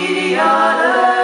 Iriana.